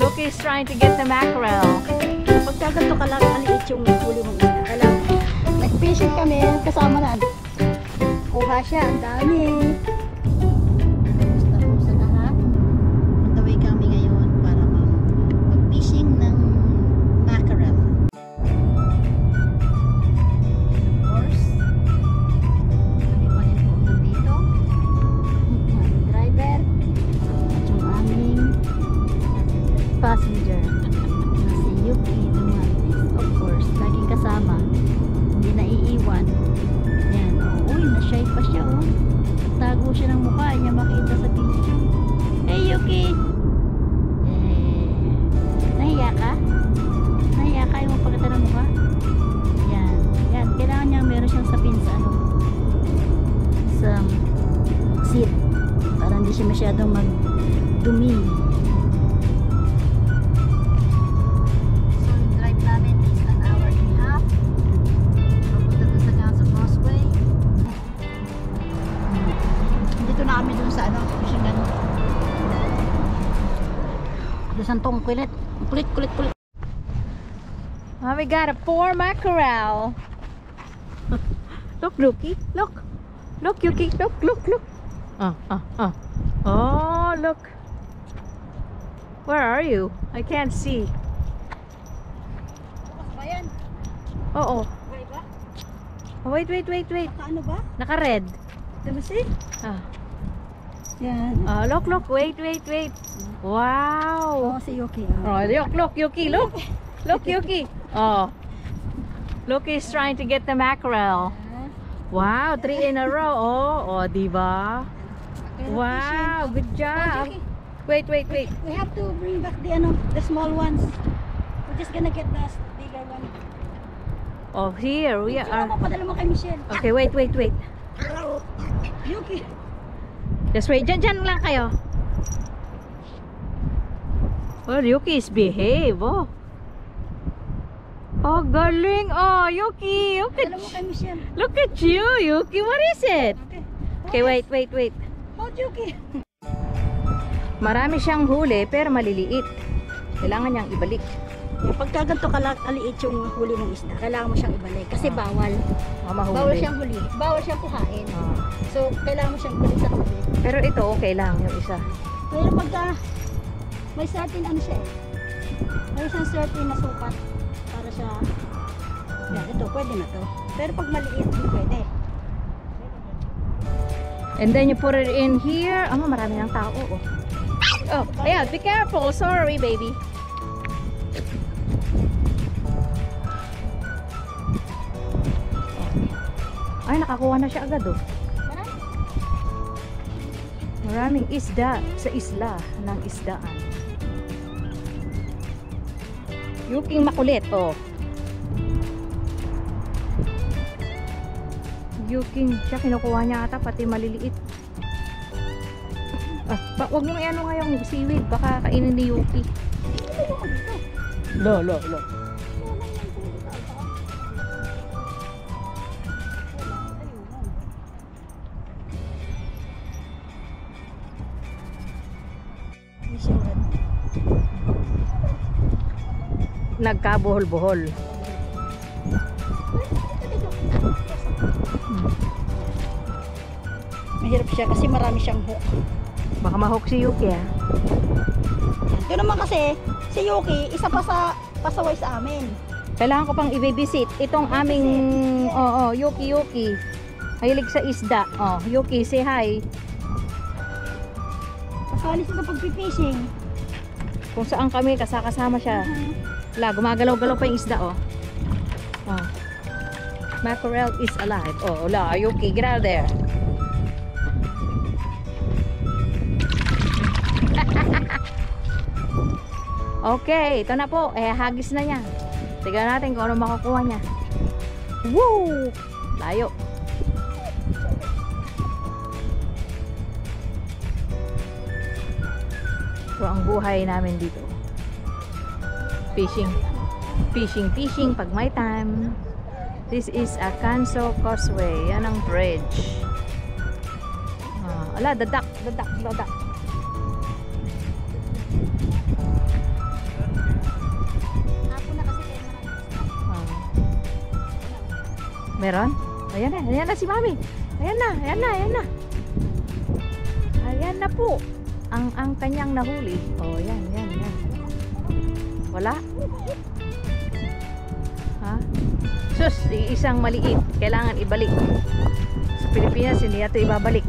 Look, he's trying to get the mackerel. Pagka ganito ka lang, maliit yung huli mong isda. Kaya nag-fishing kami, kasama na. Kuha siya, ang dami. Doon tong kulit. Kulit, kulit, kulit. Oh, we got a four mackerel. look, Yuki. Look. Look, Yuki. Look, look, look. Oh, oh, oh. Oh, look. Where are you? I can't see. Ba? Oh, oh. Wait? Oh, wait, wait, wait, wait. Ano ba? Naka-red. Diba si? Ah. Yan. Oh, look, look. Wait, wait, wait. Wow. Oh, si Yuki. Oh, look, look, Yuki, look. Look, Yuki. Oh. Look, he's trying to get the mackerel. Wow, three in a row. Oh, oh, diba? Wow, good job. Wait, wait, wait. We have to bring back the ano, the small ones. We're just gonna get the bigger one. Oh, here we are. mo padala mo kay Michelle? Okay, wait, wait, wait. Yuki. Just wait. Diyan, diyan lang kayo. Oh, Yuki's behave. Oh. Oh, galing. Oh, Yuki. Look at, look at you, Yuki. What is it? Okay. Okay, wait, wait, wait. Hold Yuki. Marami siyang huli pero maliliit. Kailangan niyang ibalik. Pagka ganito kaliit yung huli mong isda, kailangan mo siyang ibalik kasi bawal. Mamahuli. Bawal siyang huli. Bawal siyang kuhain. Ah. So, kailangan mo siyang ibalik sa huli. Pero ito okay lang yung isa. Pero pagka may certain ano siya eh. May isang certain na sukat para siya yan, ito, pwede na to. Pero pag maliit, hindi pwede. And then you put it in here. Ah, marami ng tao. Oh, oh ayan. Be careful. Sorry, baby. Ay, nakakuha na siya agad oh. Maraming isda sa isla ng isdaan. Yuking makulit, oh. Yuking, siya kinukuha niya ata pati maliliit. Ah, ba, wag mong ano nga yung seaweed, baka kainin ni Yuki. Lo, lo, lo. Nagkabuhol-buhol. Mahirap siya kasi marami siyang hook. Baka mahok si Yuki ah. Ito naman kasi, si Yuki, isa pa sa pasaway sa amin. Kailangan ko pang i-babysit. Itong aming, oo, Yuki, Yuki. Mahilig sa isda. Oh, Yuki, say hi. Kasali siya sa pagpipishing. Kung saan kami, kasakasama siya. Wala, gumagalaw-galaw pa yung isda, oh. Oh. Mackerel is alive. Oh, wala, Yuki, get out of there. okay, ito na po. Eh, hagis na niya. Tignan natin kung ano makukuha niya. Woo! Layo. Ito ang buhay namin dito fishing. Fishing, fishing pag may time. This is a Kanso Causeway. Yan ang bridge. Ah, ala, the duck, dadak, dadak, dadak. Ah. Meron? Ayan na, ayan na si Mami. Ayan na, ayan na, ayan na. Ayan na po ang ang kanyang nahuli. Oh, yan, yan, yan. Wala? Ha? Sus, isang maliit. Kailangan ibalik. Sa Pilipinas, hindi nato ibabalik.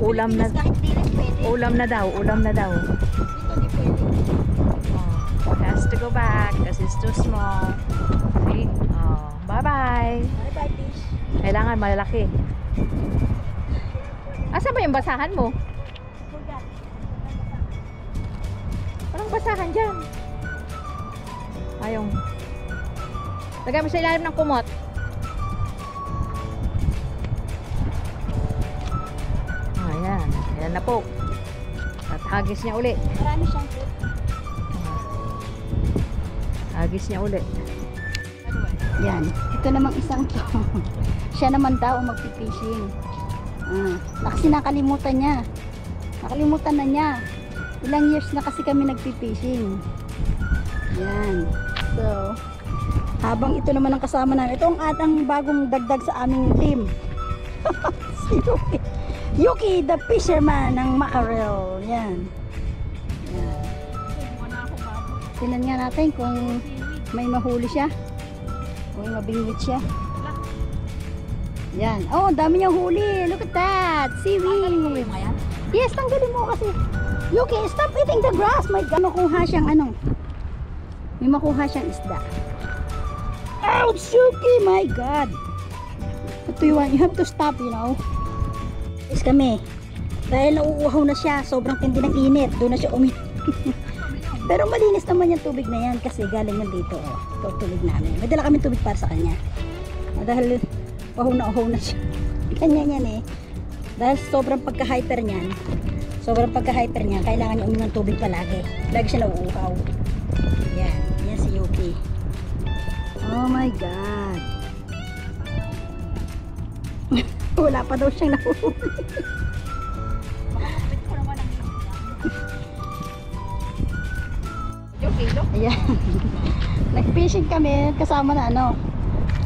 Ulam na, ulam na daw, ulam na daw. Oh, has to go back because it's too small. See? Oh, bye-bye. Bye bye fish. Kailangan malaki. Asa ba yung basahan mo? Walang basahan dyan. Ayong. Lagay mo sa ilalim ng kumot. Ayan. Ayan na po. At hagis niya uli. Marami siyang food. Hagis niya uli. Yan. Ito namang isang to. Siya naman daw ang magpipishing. Ah, kasi nakalimutan niya. Nakalimutan na niya. Ilang years na kasi kami nagpipishing. Yan. So, habang ito naman ang kasama namin. Ito ang atang bagong dagdag sa aming team. si Yuki. Yuki, the fisherman ng mackerel. Yan. Yan. Tingnan nga natin kung may mahuli siya. Kung may mabingwit siya. Yan. Oh, dami niyang huli. Look at that. Seaweed. Yes, tanggalin mo kasi. Yuki, stop eating the grass. My God. Makuha siyang ano. May makuha siyang isda. Ouch, Yuki. My God. Ito yun. You have to stop, you know. Is kami. Dahil nauuhaw na siya. Sobrang tindi ng init. Doon na siya umi. Pero malinis naman yung tubig na yan kasi galing yan dito. Oh. Ito tubig namin. May dala kami tubig para sa kanya. Ah, dahil uhaw na uhaw na siya. Ganyan yan eh. Dahil sobrang pagka-hyper niyan, sobrang pagka-hyper niya, kailangan niya uminom ng tubig palagi. Lagi siya nauuhaw. Yan. Oh my God. Wala pa daw siyang nahuhuli. Ayan. Nag-fishing kami, kasama na ano,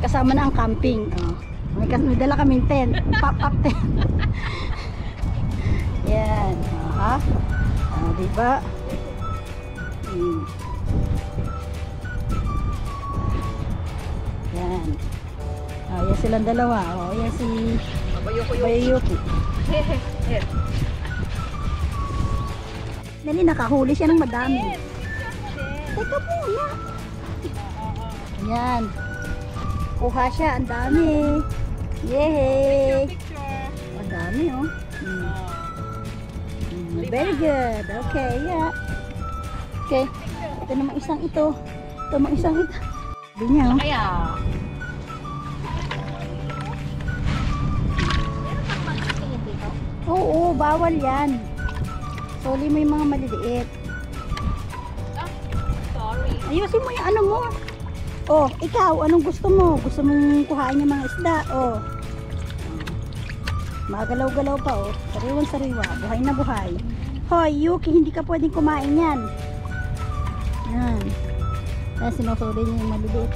kasama na ang camping. Oh. May, kas- may dala kaming tent, pop-up tent. Yan. Oh, ha? Oh, diba? Hmm. Yan. Oh, yan silang dalawa. Oh, yan si Bayuki. Here. Dali, nakahuli siya ng madami. Teka muna. Yan. Kuha siya, ang dami. Yay! Ang dami oh. Mm. Mm, Very good. Okay, yeah. Okay. Ito namang isang ito. Ito namang isang ito. Sabi niya oh. Kaya. Oo, bawal yan. Soli mo yung mga maliliit. Sorry. Ayusin mo yung ano mo. Oh, ikaw, anong gusto mo? Gusto mong kuhain yung mga isda? Oh. Magalaw-galaw pa, oh. Sariwan sariwa. Buhay na buhay. Hoy, Yuki, hindi ka pwedeng kumain yan. Yan. Kaya sinusuli niya yung maliliit.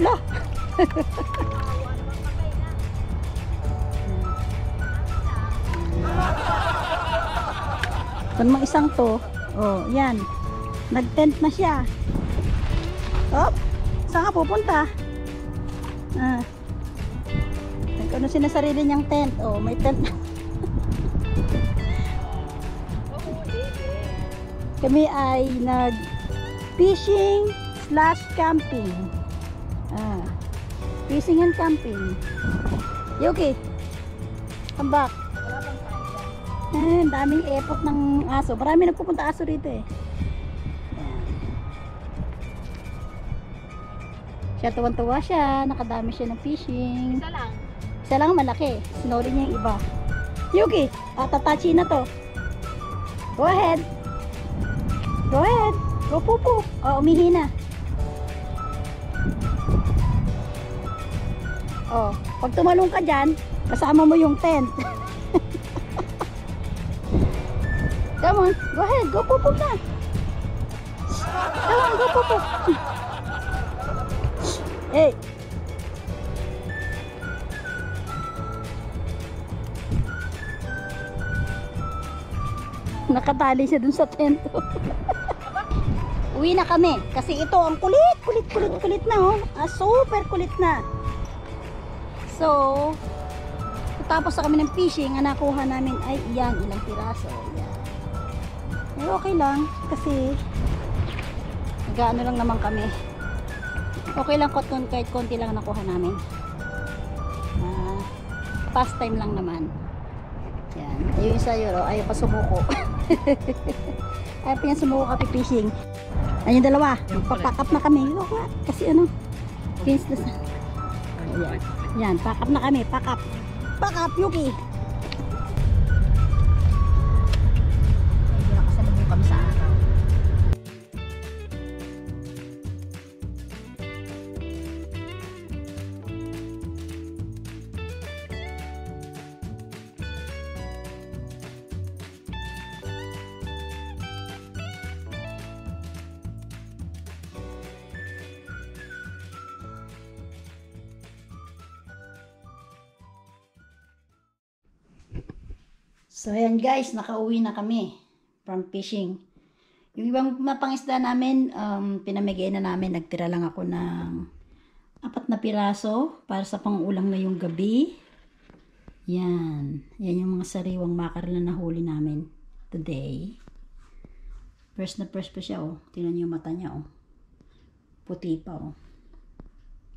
Lo! Ito namang isang to. Oh, yan. Nag-tent na siya. Oh, saan ka pupunta? Ah. Ano sinasarili niyang tent? Oh, may tent. Kami ay nag fishing slash camping. Ah. Fishing and camping. Yuki. Come back. Eh, daming epot ng aso. Marami nagpupunta aso rito eh. Siya tuwan-tuwa siya. Nakadami siya ng fishing. Isa lang. Isa lang malaki. Sinuri niya yung iba. Yuki, ah, tatachi na to. Go ahead. Go ahead. Go pupu. Oh, umihi na. Oh, pag tumalong ka dyan, kasama mo yung tent. Come on, go ahead, go pupuk na. Come on, go pupuk. hey. Nakatali siya dun sa tento. Uwi na kami kasi ito ang kulit, kulit, kulit, kulit na oh. Ah, super kulit na. So, tapos na kami ng fishing, ang nakuha namin ay yan, ilang piraso. Yan. Pero okay lang, kasi nag-ano lang naman kami. Okay lang kot kahit konti lang ang nakuha namin. Ah, pastime lang naman. Yan. Yung isa yun, oh, ayaw pa sumuko. ayaw pa niya sumuko kapi fishing. Ayun yung dalawa, magpapack up na kami. Oo nga, kasi ano, against the sun. Ayan. Yan, pack up na kami, pack up. Pack up, Yuki. So, ayan guys, nakauwi na kami from fishing. Yung ibang mapangisda namin, um, pinamigay na namin. Nagtira lang ako ng apat na piraso para sa pangulam ngayong gabi. Yan. Yan yung mga sariwang mackerel na nahuli namin today. First na first pa siya, oh. Tingnan niyo yung mata niya, oh. Puti pa, oh.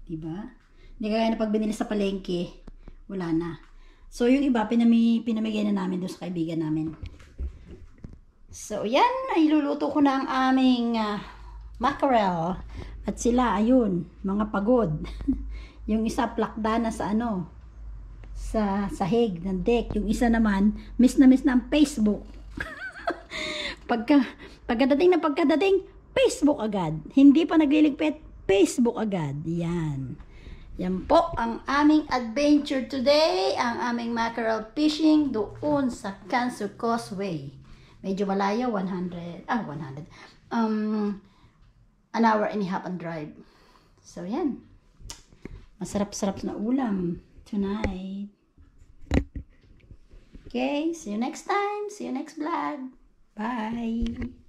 Diba? Hindi kaya na pag binili sa palengke, wala na. So, yung iba, pinami, pinamigay na namin doon sa kaibigan namin. So, yan. Ay, luluto ko na ang aming ah, mackerel. At sila, ayun, mga pagod. yung isa, plakda na sa ano, sa sahig ng deck. Yung isa naman, miss na miss na ang Facebook. Pagka, pagkadating na pagkadating, Facebook agad. Hindi pa nagliligpit, Facebook agad. Yan. Yan po ang aming adventure today, ang aming mackerel fishing doon sa Cancer Causeway. Medyo malayo, 100, ah, 100. Um, an hour and a half on drive. So, yan. Masarap-sarap na ulam tonight. Okay, see you next time. See you next vlog. Bye.